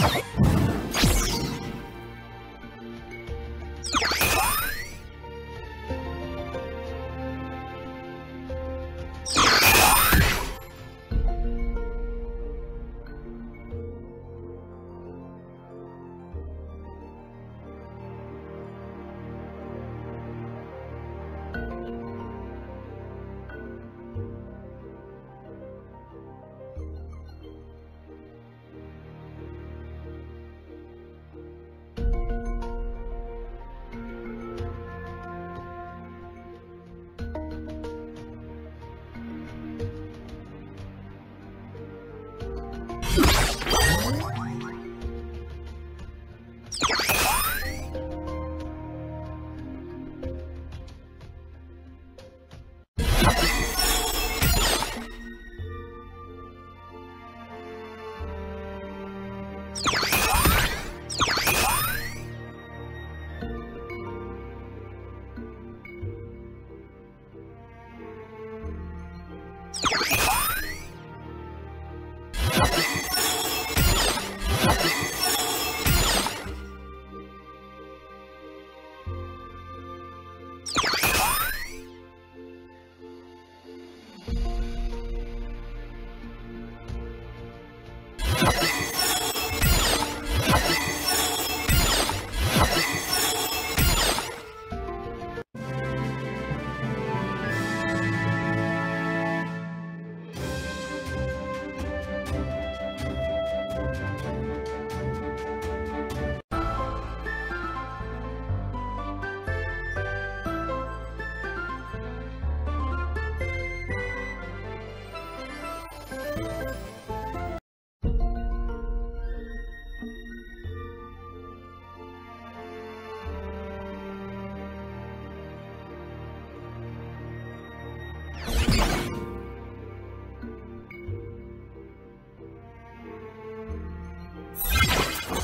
はい。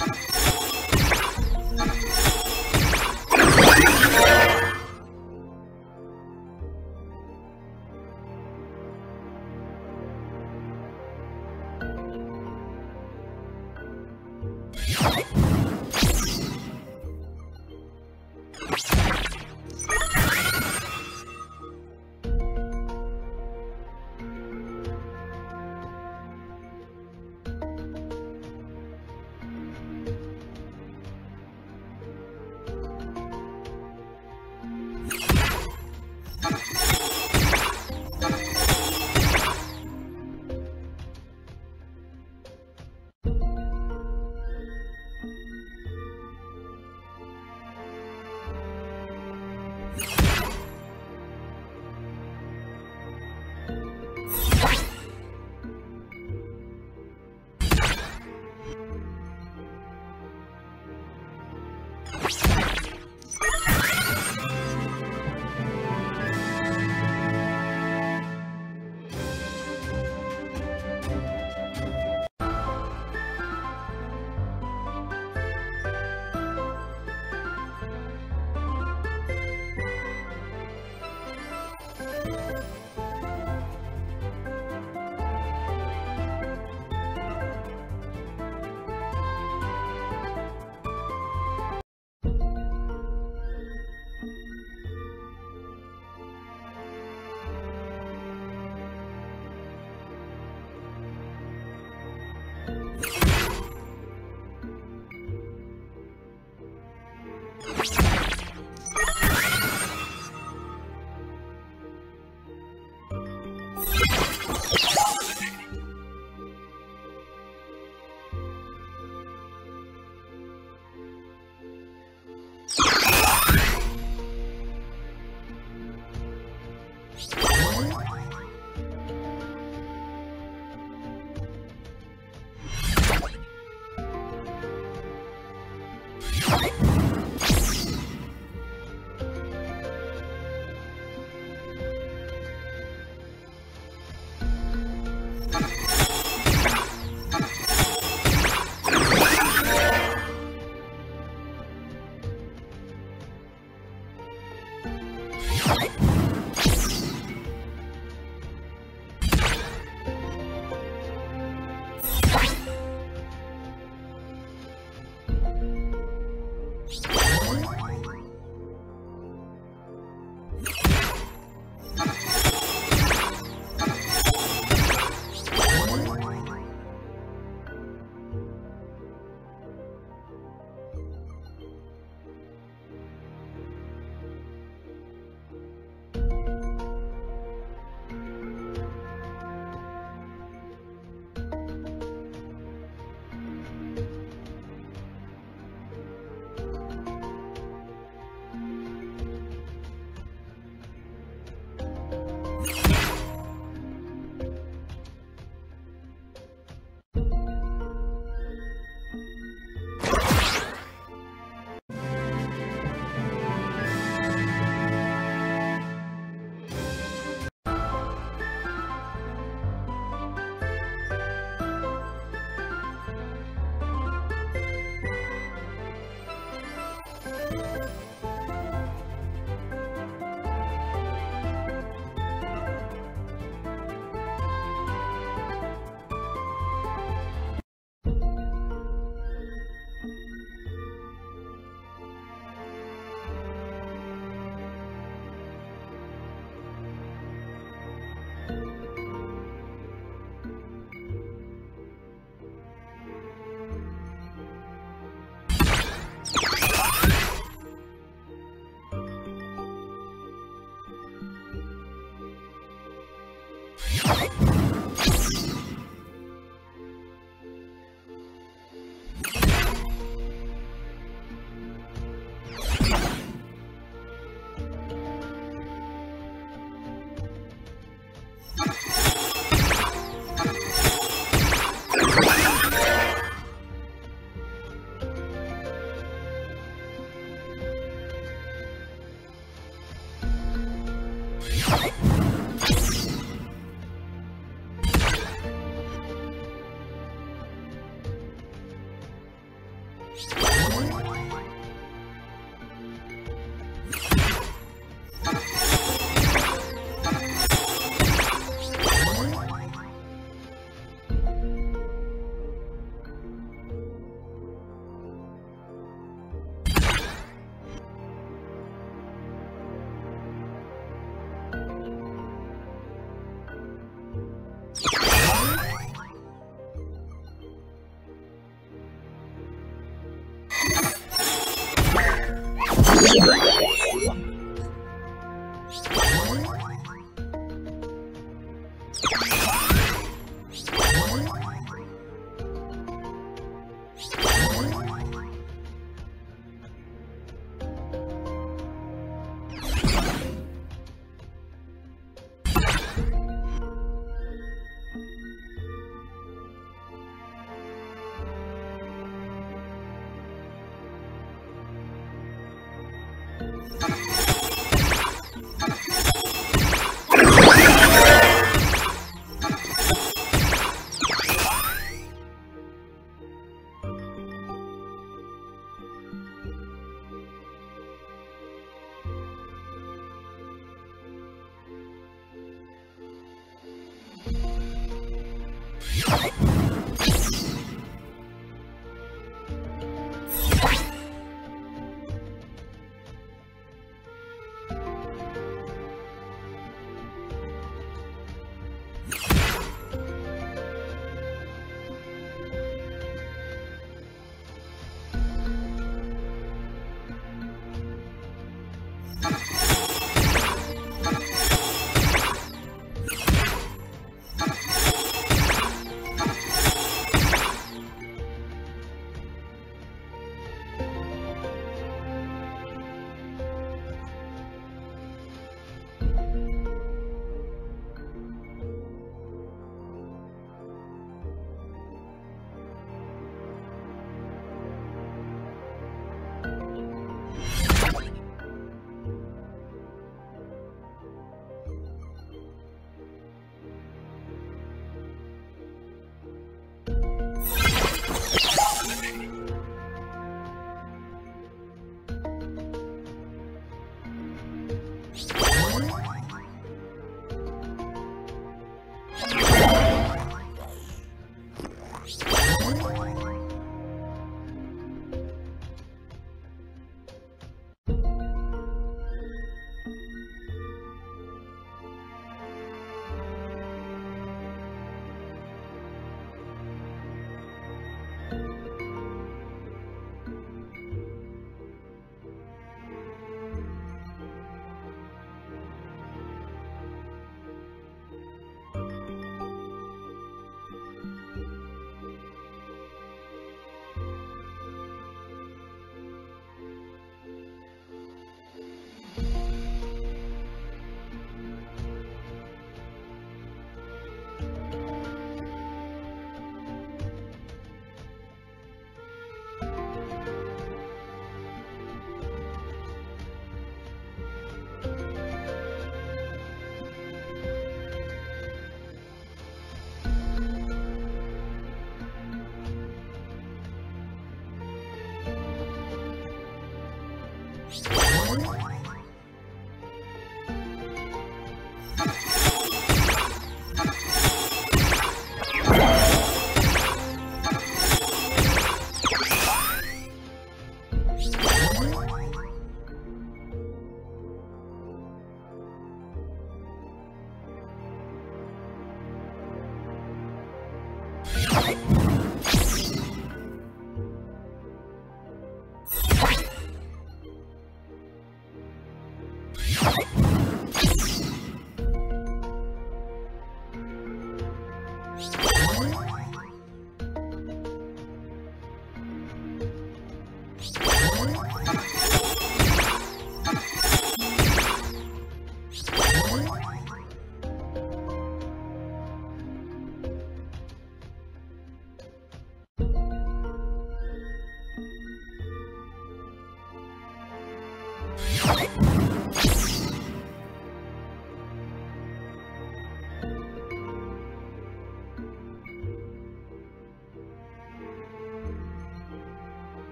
you